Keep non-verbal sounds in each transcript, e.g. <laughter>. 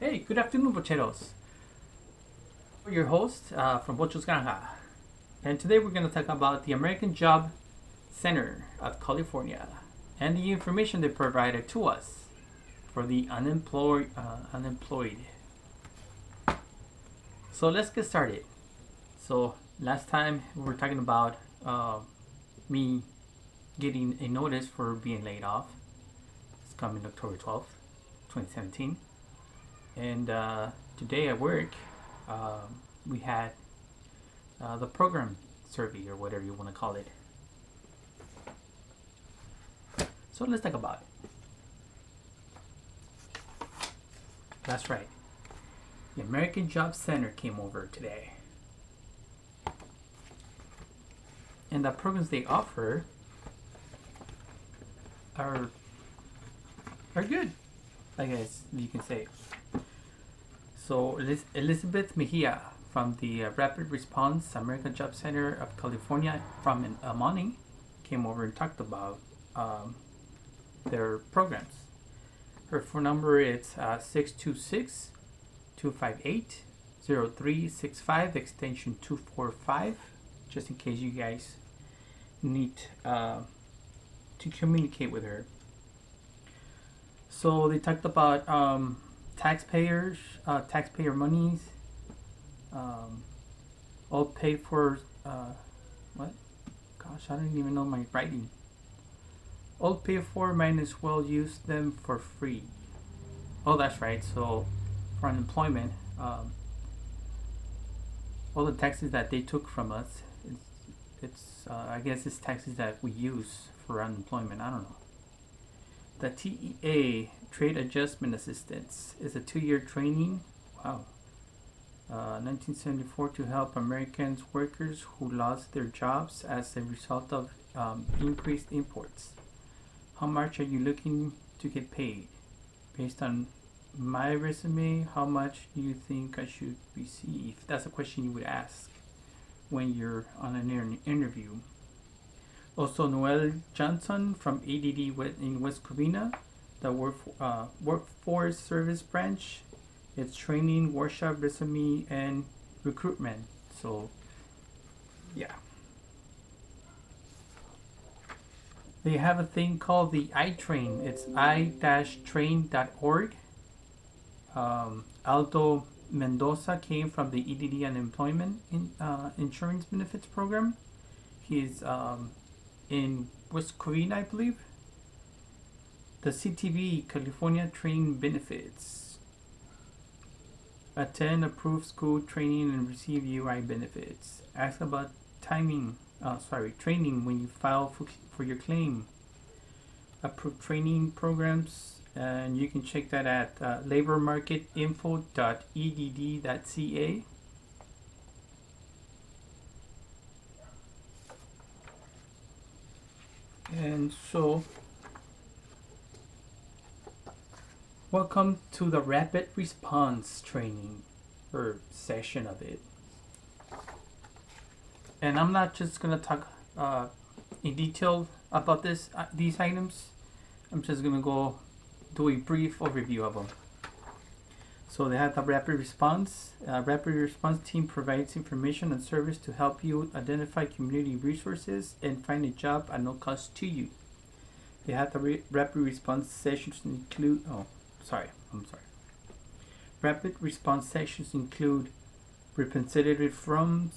Hey, good afternoon, Bocheros. We're your host uh, from Vocho's Granja. And today we're going to talk about the American Job Center of California and the information they provided to us for the unemployed. Uh, unemployed. So let's get started. So last time we were talking about uh, me getting a notice for being laid off. It's coming October 12th, 2017. And uh, today at work, um, we had uh, the program survey or whatever you want to call it. So let's talk about it. That's right. The American Job Center came over today. And the programs they offer are are good, I guess you can say. So Elizabeth Mejia from the uh, Rapid Response American Job Center of California from Monte came over and talked about um, their programs. Her phone number is uh, 626 258 0365 extension 245 just in case you guys need uh, to communicate with her. So they talked about um, taxpayers, uh, taxpayer monies, um, all paid for. Uh, what? Gosh, I don't even know my writing. All paid for, might as well use them for free. Oh, that's right. So for unemployment, um, all the taxes that they took from us, it's, it's uh, I guess it's taxes that we use for unemployment. I don't know. The TAA Trade Adjustment Assistance is a two-year training. Wow. Uh, 1974 to help Americans workers who lost their jobs as a result of um, increased imports. How much are you looking to get paid? Based on my resume, how much do you think I should receive? That's a question you would ask when you're on an inter- interview. Also, Noel Johnson from EDD in West Covina, the work, uh, Workforce Service Branch. It's training, workshop, resume, and recruitment. So, yeah. They have a thing called the iTrain. It's i-train.org. Um, Aldo Mendoza came from the EDD Unemployment in, uh, Insurance Benefits Program. He's um, in West Covina, I believe. The CTB California Training Benefits. Attend approved school training and receive UI benefits. Ask about timing, uh, sorry, training when you file for, for your claim. Approved training programs, and you can check that at uh, labormarketinfo.edd.ca. And so, welcome to the rapid response training or session of it. And I'm not just gonna talk uh, in detail about this uh, these items. I'm just gonna go do a brief overview of them. So they have the rapid response. Uh, rapid response team provides information and service to help you identify community resources and find a job at no cost to you. They have the re- rapid response sessions include. Oh, sorry, I'm sorry. Rapid response sessions include representative from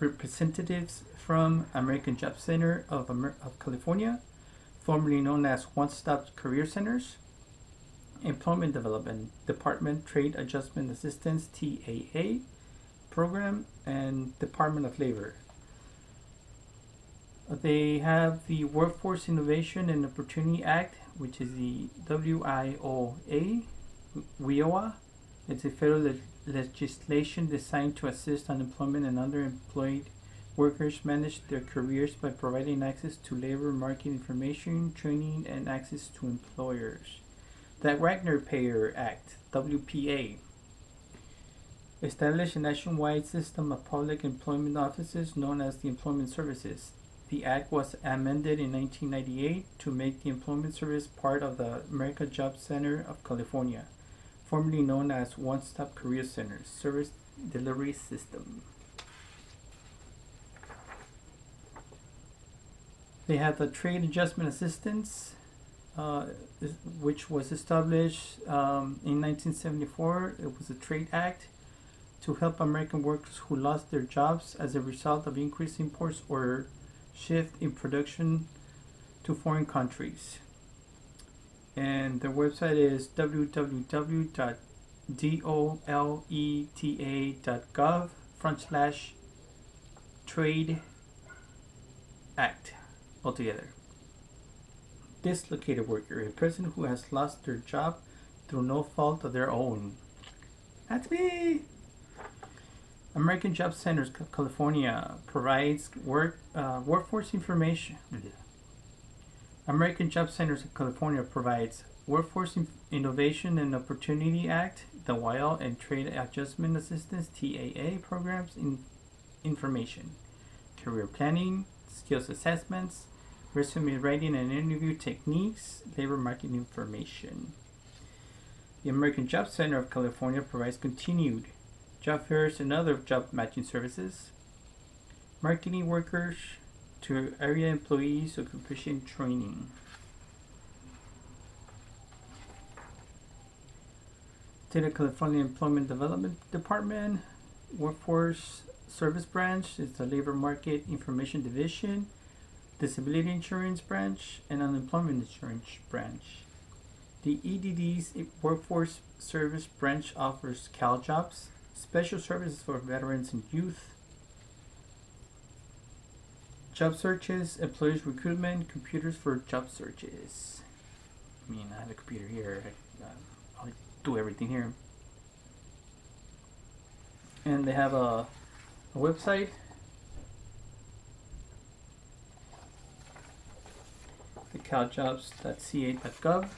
representatives from American Job Center of, Amer- of California, formerly known as One Stop Career Centers, Employment Development Department Trade Adjustment Assistance TAA program, and Department of Labor. They have the Workforce Innovation and Opportunity Act, which is the WIOA, WIOA. It's a federal le- legislation designed to assist unemployment and underemployed workers manage their careers by providing access to labor market information, training, and access to employers. The Wagner-Peyser Act, WPA, established a nationwide system of public employment offices known as the Employment Services. The act was amended in 1998 to make the Employment Service part of the America Job Center of California. formerly known as One Stop Career Center Service Delivery System. They have the Trade Adjustment Assistance, uh, which was established um, in 1974. It was a trade act to help American workers who lost their jobs as a result of increased imports or shift in production to foreign countries. And the website is www.doleta.gov front slash trade act altogether. Dislocated worker, a person who has lost their job through no fault of their own. That's me! American Job Centers California provides work uh, workforce information. American Job Centers of California provides Workforce In- Innovation and Opportunity Act, the WILE, and Trade Adjustment Assistance (TAA) programs in information, career planning, skills assessments, resume writing and interview techniques, labor market information. The American Job Center of California provides continued job fairs and other job matching services, marketing workers to area employees occupation training. State of California Employment Development Department Workforce Service Branch is the Labor Market Information Division, Disability Insurance Branch, and Unemployment Insurance Branch. The EDD's Workforce Service Branch offers CalJobs, special services for veterans and youth, job searches, employees recruitment, computers for job searches. I mean, I have a computer here. I, uh, I'll do everything here. And they have a, a website. The caljobs.ca.gov.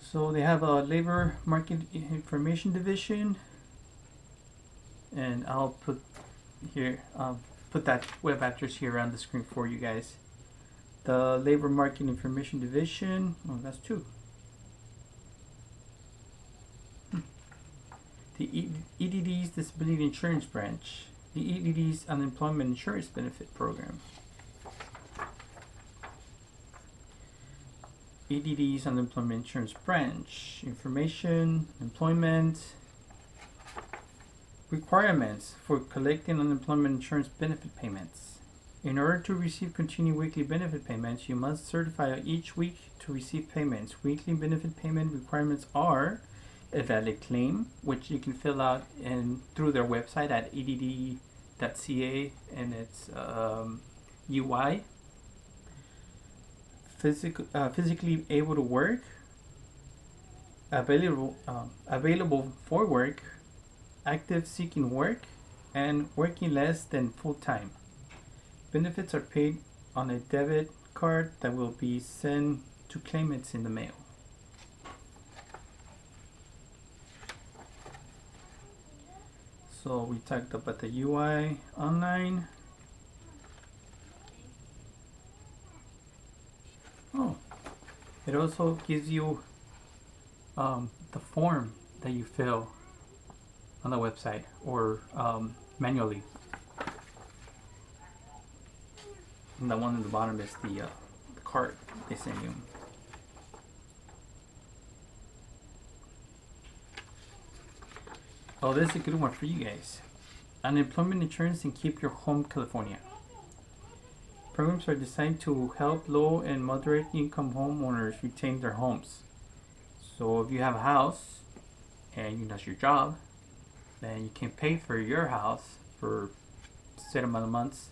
So they have a labor market information division, and I'll put here um, put that web address here on the screen for you guys. The labor market information division. Oh, that's two. Hmm. The EDD's disability insurance branch. The EDD's unemployment insurance benefit program. EDD's unemployment insurance branch. Information, employment, requirements for collecting unemployment insurance benefit payments. In order to receive continued weekly benefit payments, you must certify each week to receive payments. Weekly benefit payment requirements are a valid claim, which you can fill out in through their website at edd.ca and its um, UI physical, uh, physically able to work, available, um, available for work, active seeking work, and working less than full time. Benefits are paid on a debit card that will be sent to claimants in the mail. So we talked about the UI online. Oh, it also gives you um, the form that you fill on the website or um, manually. And the one at the bottom is the, uh, the card they send you. Oh, this is a good one for you guys. Unemployment insurance and keep your home California. Programs are designed to help low and moderate income homeowners retain their homes. So if you have a house and you lost your job, then you can pay for your house for a set amount of months.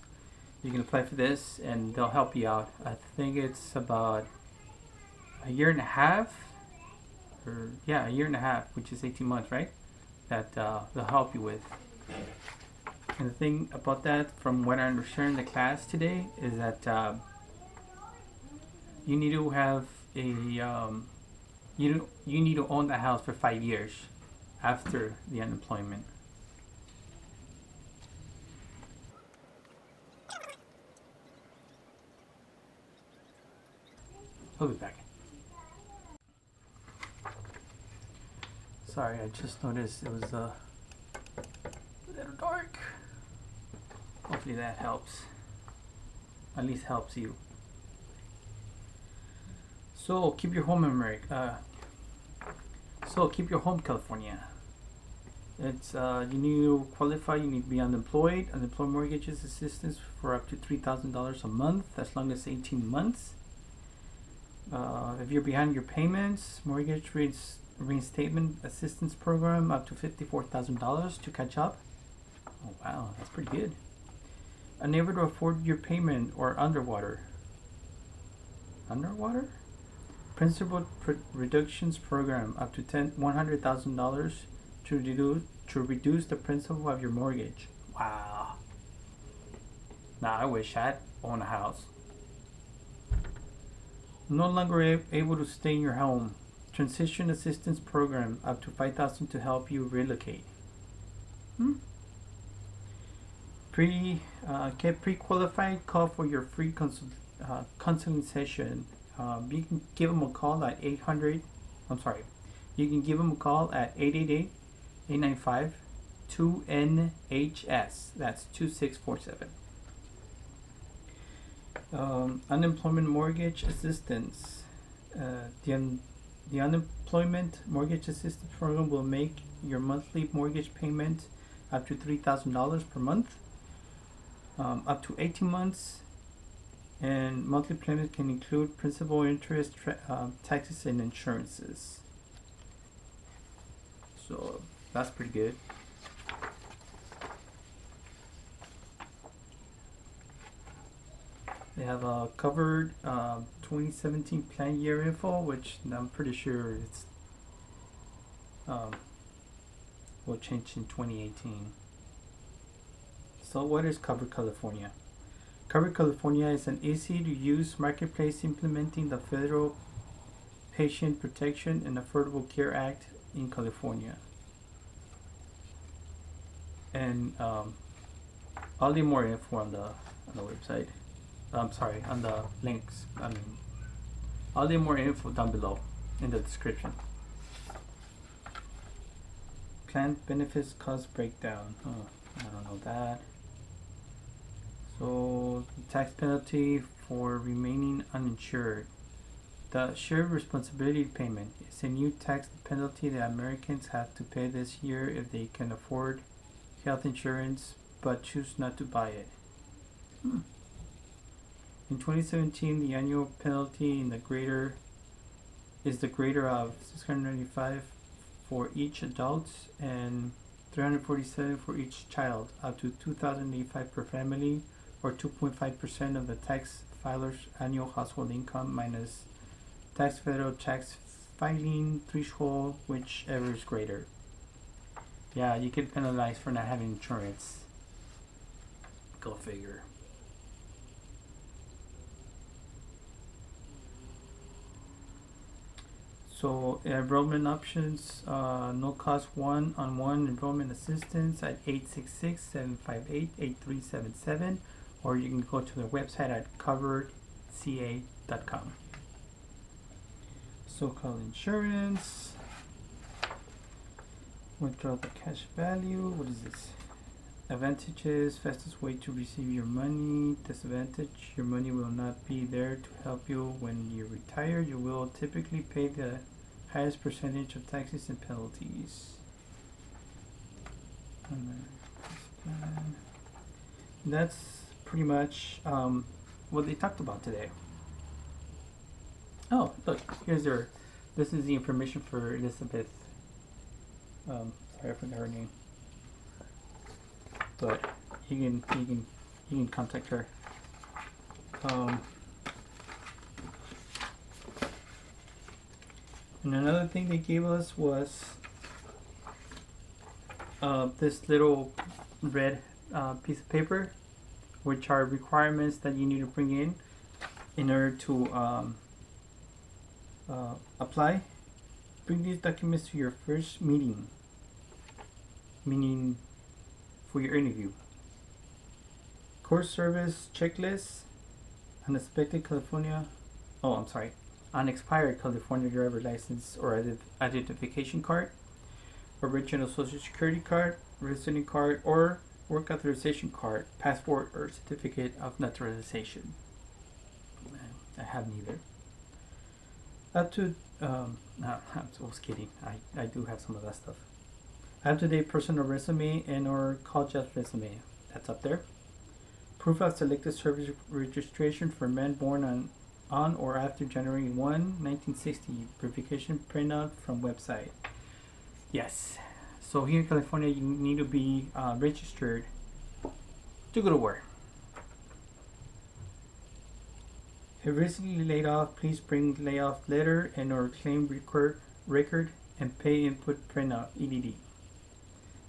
You can apply for this and they'll help you out. I think it's about a year and a half, or yeah, a year and a half, which is 18 months, right? That uh, they'll help you with. And the thing about that, from what I understand in the class today, is that uh, you need to have a um, you you need to own the house for five years after the unemployment. I'll be back. Sorry, I just noticed it was uh, a little dark. Hopefully that helps. At least helps you. So keep your home America. Uh, so keep your home California. It's uh, you need to qualify. You need to be unemployed. Unemployed mortgages assistance for up to three thousand dollars a month, as long as eighteen months. Uh, if you're behind your payments, mortgage rates reinstatement assistance program up to fifty-four thousand dollars to catch up. Oh wow, that's pretty good. Unable to afford your payment or underwater. Underwater? Principal pr- reductions program up to ten one hundred thousand dollars to reduce to reduce the principal of your mortgage. Wow. Now I wish I'd own a house. No longer able to stay in your home. Transition assistance program up to five thousand to help you relocate. Hmm. Pre uh, get pre-qualified. Call for your free consult, uh, counseling session. Um, you can give them a call at 800. I'm sorry. You can give them a call at 888 895 2NHS. That's 2647. Um, unemployment mortgage assistance. Uh, the, the unemployment mortgage assistance program will make your monthly mortgage payment up to $3,000 per month, um, up to 18 months, and monthly payment can include principal, interest, tra- uh, taxes, and insurances. So that's pretty good. They have a covered uh, 2017 plan year info, which I'm pretty sure it's um, will change in 2018. So what is Covered California? Covered California is an easy to use marketplace implementing the federal Patient Protection and Affordable Care Act in California. And um, I'll leave more info on the on the website. I'm sorry, on the links. I mean, I'll leave more info down below in the description. Plant benefits cause breakdown. Oh, I don't know that. So, tax penalty for remaining uninsured. The shared responsibility payment is a new tax penalty that Americans have to pay this year if they can afford health insurance but choose not to buy it. Hmm. In 2017, the annual penalty in the greater is the greater of 695 for each adult and 347 for each child, up to 2,085 per family, or 2.5% of the tax filer's annual household income minus tax federal tax filing threshold, whichever is greater. Yeah, you get penalized for not having insurance. Go figure. So enrollment options, uh, no cost one on one enrollment assistance at 866 758 8377, or you can go to the website at coveredca.com. So called insurance, withdraw the cash value. What is this? Advantages, fastest way to receive your money. Disadvantage, your money will not be there to help you when you retire. You will typically pay the highest percentage of taxes and penalties. That's pretty much um, what they talked about today. Oh, look, here's their. This is the information for Elizabeth. Um, sorry, I forgot her name but you can you can you can contact her. Um, and another thing they gave us was uh, this little red uh, piece of paper, which are requirements that you need to bring in in order to um, uh, apply. Bring these documents to your first meeting, meaning for your interview. Course service checklist, unexpected California. Oh, I'm sorry. Unexpired California driver license or ident- identification card, original social security card, resident card, or work authorization card, passport, or certificate of naturalization. I have neither. Up to, um, no, <laughs> I'm just kidding. I, I do have some of that stuff. Up to date personal resume and or college resume. That's up there. Proof of selected service registration for men born on on or after January 1, 1960. Verification printout from website. Yes. So here in California, you need to be uh, registered to go to work. If recently laid off, please bring layoff letter and or claim record, record and pay input printout EDD.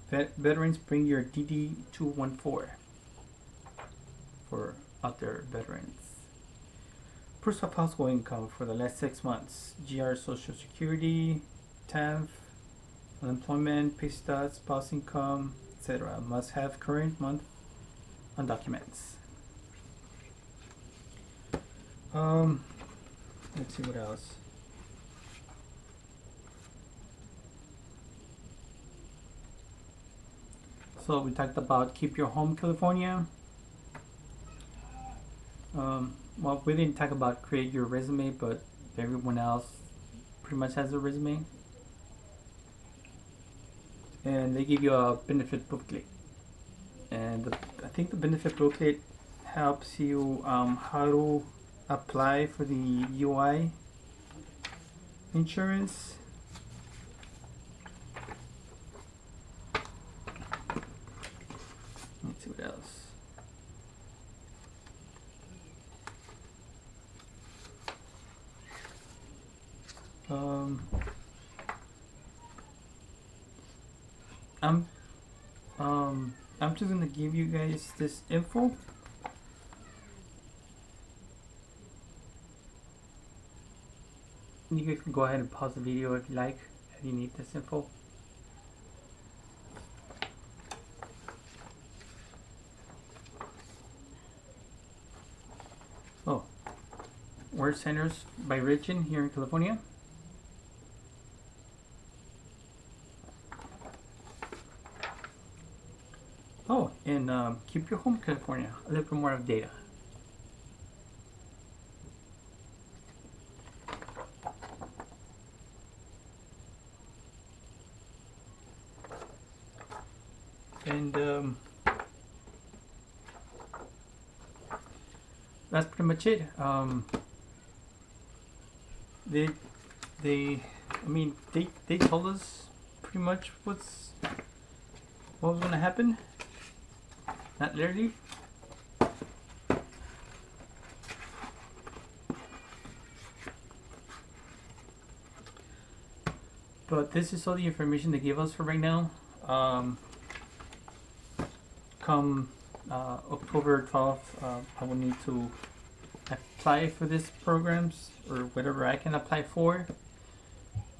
Vet- veterans, bring your DD 214 for other veterans. Proof of household income for the last six months. GR Social Security, TANF, unemployment, pay stubs, spouse income, etc. Must have current month on documents. Um, let's see what else. So we talked about keep your home California. Um, well, we didn't talk about create your resume, but everyone else pretty much has a resume. And they give you a benefit booklet. And the, I think the benefit booklet helps you um, how to apply for the UI insurance. Let's see what else. Um, I'm um I'm just gonna give you guys this info. You guys can go ahead and pause the video if you like, if you need this info. Oh, Word Centers by Region here in California. And um, keep your home California. A little bit more of data. And um, that's pretty much it. Um, they, they, I mean, they, they told us pretty much what's what was gonna happen. Not literally. But this is all the information they give us for right now. Um, come uh, October 12th, uh, I will need to apply for these programs or whatever I can apply for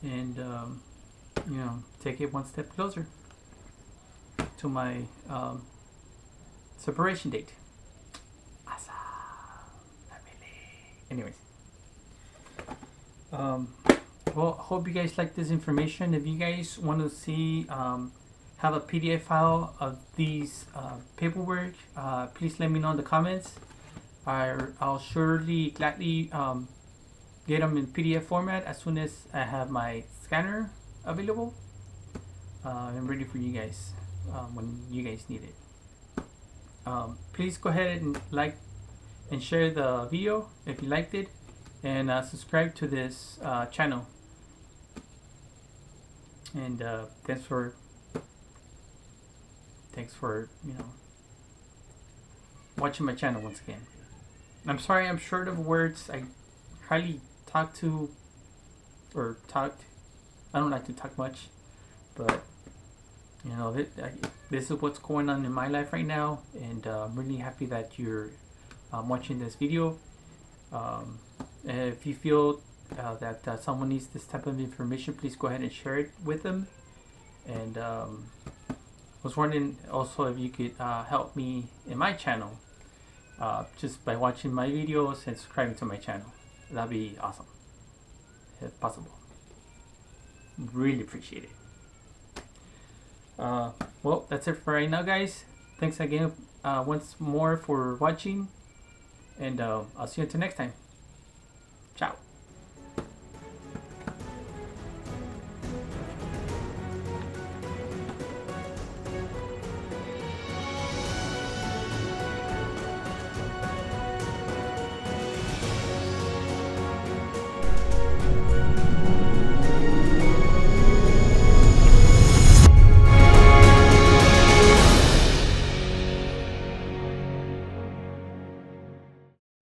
and um, you know take it one step closer to my um, separation date. Awesome. Family. Anyways. Um, well, hope you guys like this information. If you guys want to see, um, have a PDF file of these uh, paperwork, uh, please let me know in the comments. I, I'll surely gladly um, get them in PDF format as soon as I have my scanner available. Uh, I'm ready for you guys um, when you guys need it. Um, please go ahead and like and share the video if you liked it and uh, subscribe to this uh, channel. And uh, thanks for thanks for you know watching my channel once again. I'm sorry I'm short of words. I hardly talk to or talked. I don't like to talk much but you know th- I, this is what's going on in my life right now and uh, I'm really happy that you're um, watching this video um, if you feel uh, that uh, someone needs this type of information please go ahead and share it with them and um, I was wondering also if you could uh, help me in my channel uh, just by watching my videos and subscribing to my channel that'd be awesome if possible. Really appreciate it. Uh, well, that's it for right now, guys. Thanks again uh, once more for watching, and uh, I'll see you until next time.